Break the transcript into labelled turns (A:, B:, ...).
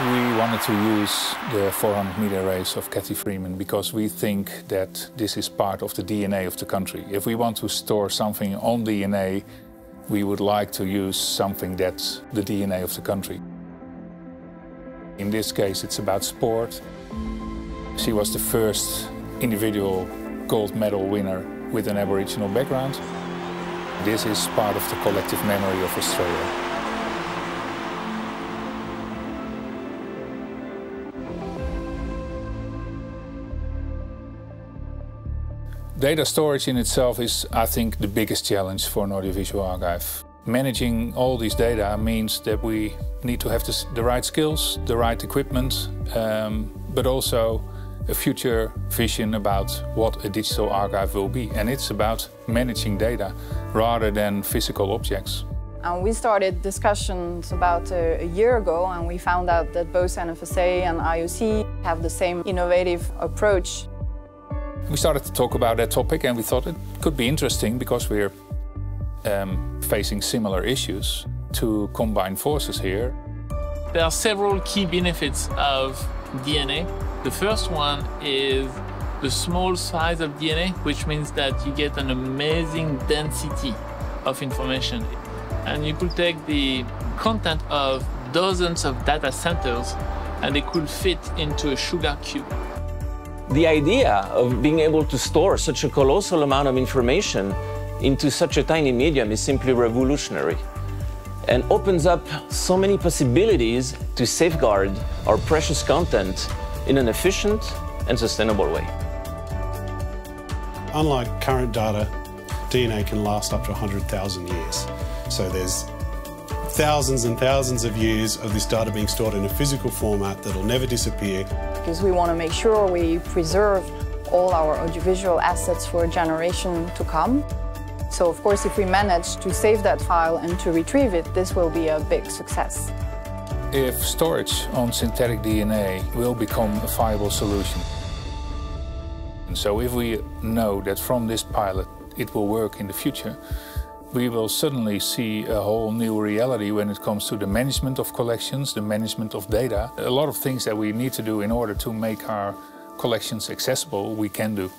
A: wanted to use the 400 meter race of Cathy Freeman because we think that this is part of the DNA of the country. If we want to store something on DNA, we would like to use something that's the DNA of the country. In this case, it's about sport. She was the first individual gold medal winner with an Aboriginal background. This is part of the collective memory of Australia. Data storage in itself is, I think, the biggest challenge for an audiovisual archive. Managing all these data means that we need to have the right skills, the right equipment, um, but also a future vision about what a digital archive will be. And it's about managing data rather than physical objects.
B: And we started discussions about a, a, year ago and we found out that both NFSA and IOC have the same innovative approach
A: we started to talk about that topic and we thought it could be interesting because we're um, facing similar issues to combine forces here.
C: There are several key benefits of DNA. The first one is the small size of DNA, which means that you get an amazing density of information. And you could take the content of dozens of data centers and they could fit into a sugar cube.
D: The idea of being able to store such a colossal amount of information into such a tiny medium is simply revolutionary and opens up so many possibilities to safeguard our precious content in an efficient and sustainable way.
E: Unlike current data, DNA can last up to 100,000 years. So there's thousands and thousands of years of this data being stored in a physical format that'll never disappear.
B: Because we want to make sure we preserve all our audiovisual assets for a generation to come. So of course, if we manage to save that file and to retrieve it, this will be a big success.
A: If storage on synthetic DNA will become a viable solution. And so if we know that from this pilot it will work in the future, we will suddenly see a whole new reality when it comes to the management of collections, the management of data. A lot of things that we need to do in order to make our collections accessible, we can do.